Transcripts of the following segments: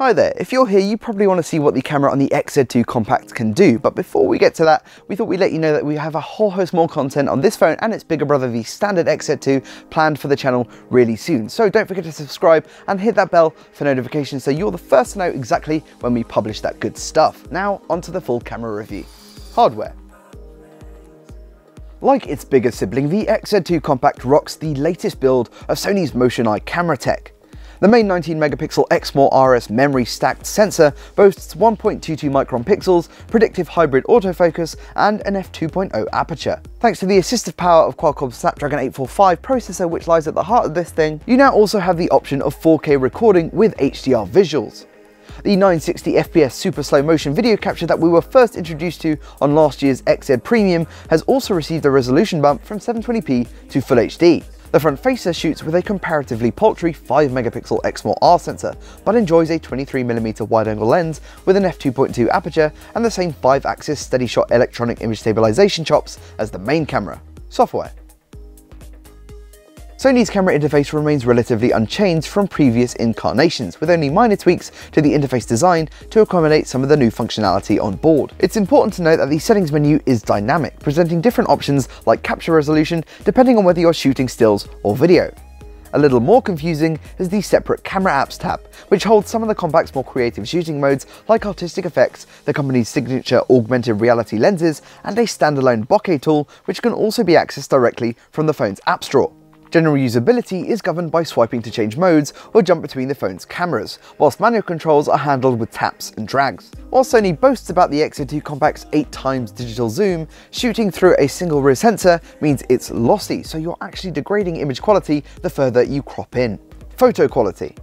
Hi there, if you're here you probably want to see what the camera on the XZ2 Compact can do, but before we get to that, we thought we'd let you know that we have a whole host more content on this phone and its bigger brother, the standard XZ2, planned for the channel really soon. So don't forget to subscribe and hit that bell for notifications so you're the first to know exactly when we publish that good stuff. Now onto the full camera review. Hardware. Like its bigger sibling, the XZ2 Compact rocks the latest build of Sony's Motion Eye camera tech. The main 19 megapixel Exmor RS memory stacked sensor boasts 1.22 micron pixels, predictive hybrid autofocus, and an f2.0 aperture. Thanks to the assistive power of Qualcomm's Snapdragon 845 processor which lies at the heart of this thing, you now also have the option of 4K recording with HDR visuals. The 960 FPS super slow motion video capture that we were first introduced to on last year's XZ Premium has also received a resolution bump from 720p to Full HD. The front facer shoots with a comparatively paltry 5megapixel Exmor R sensor, but enjoys a 23mm wide-angle lens with an f2.2 aperture and the same 5-axis steady shot electronic image stabilization chops as the main camera. Software Sony's camera interface remains relatively unchanged from previous incarnations, with only minor tweaks to the interface design to accommodate some of the new functionality on board. It's important to note that the settings menu is dynamic, presenting different options like capture resolution depending on whether you're shooting stills or video. A little more confusing is the separate camera apps tab, which holds some of the compact's more creative shooting modes like artistic effects, the company's signature augmented reality lenses, and a standalone bokeh tool which can also be accessed directly from the phone's app store. General usability is governed by swiping to change modes or jump between the phone's cameras, whilst manual controls are handled with taps and drags. While Sony boasts about the XZ2 Compact's 8 times digital zoom, shooting through a single rear sensor means it's lossy, so you're actually degrading image quality the further you crop in. Photo quality.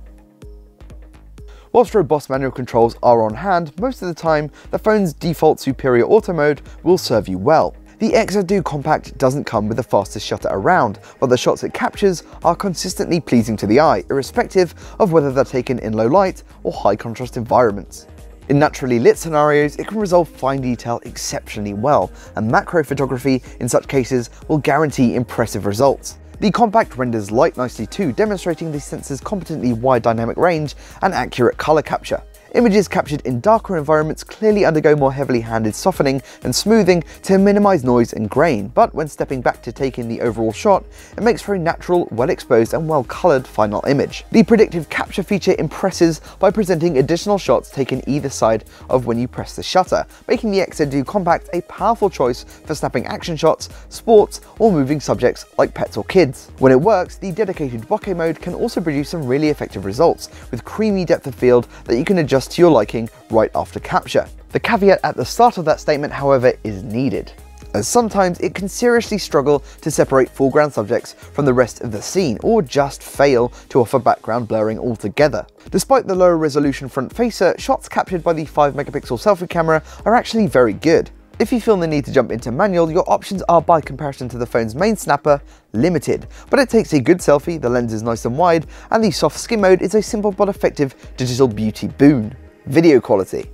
Whilst robust manual controls are on hand, most of the time, the phone's default superior auto mode will serve you well. The XZ2 Compact doesn't come with the fastest shutter around, but the shots it captures are consistently pleasing to the eye, irrespective of whether they're taken in low light or high contrast environments. In naturally lit scenarios, it can resolve fine detail exceptionally well, and macro photography in such cases will guarantee impressive results. The compact renders light nicely too, demonstrating the sensor's competently wide dynamic range and accurate colour capture. Images captured in darker environments clearly undergo more heavily handed softening and smoothing to minimize noise and grain, but when stepping back to take in the overall shot, it makes for a natural, well exposed and well colored final image. The predictive capture feature impresses by presenting additional shots taken either side of when you press the shutter, making the XZ2 Compact a powerful choice for snapping action shots, sports, or moving subjects like pets or kids. When it works, the dedicated bokeh mode can also produce some really effective results, with creamy depth of field that you can adjust to your liking right after capture. The caveat at the start of that statement, however, is needed as sometimes it can seriously struggle to separate foreground subjects from the rest of the scene, or just fail to offer background blurring altogether. Despite the lower resolution front facer, shots captured by the 5megapixel selfie camera are actually very good. If you feel the need to jump into manual, your options are by comparison to the phone's main snapper, limited. But it takes a good selfie, the lens is nice and wide, and the soft skin mode is a simple but effective digital beauty boon. Video quality.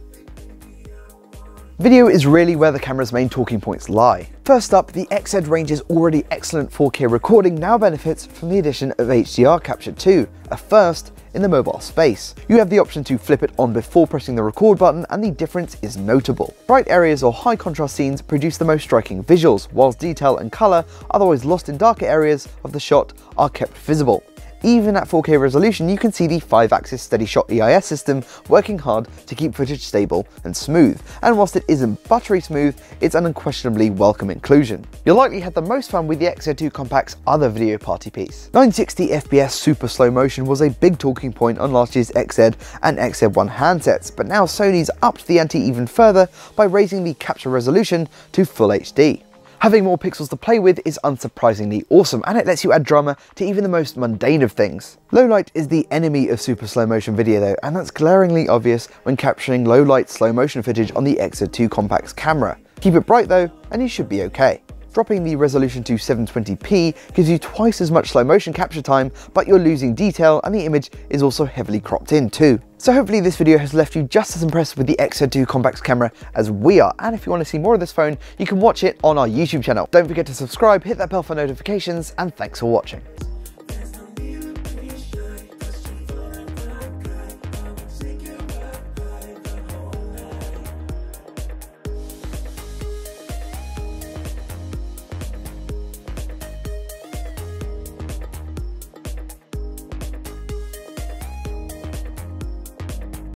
Video is really where the camera's main talking points lie. First up, the XZ range's already excellent 4K recording now benefits from the addition of HDR capture too, a first in the mobile space. You have the option to flip it on before pressing the record button and the difference is notable. Bright areas or high contrast scenes produce the most striking visuals, whilst detail and colour, otherwise lost in darker areas of the shot, are kept visible. Even at 4K resolution, you can see the 5-axis steady shot EIS system working hard to keep footage stable and smooth, and whilst it isn't buttery smooth, it's an unquestionably welcome inclusion. You'll likely have the most fun with the XZ2 Compact's other video party piece. 960 FPS super slow motion was a big talking point on last year's XZ and XZ1 handsets, but now Sony's upped the ante even further by raising the capture resolution to Full HD. Having more pixels to play with is unsurprisingly awesome, and it lets you add drama to even the most mundane of things. Low light is the enemy of super slow motion video though, and that's glaringly obvious when capturing low light slow motion footage on the XZ2 Compact's camera. Keep it bright though, and you should be okay. Dropping the resolution to 720p gives you twice as much slow motion capture time, but you're losing detail and the image is also heavily cropped in too. So hopefully this video has left you just as impressed with the XZ2 Compact's camera as we are, and if you want to see more of this phone, you can watch it on our YouTube channel. Don't forget to subscribe, hit that bell for notifications, and thanks for watching.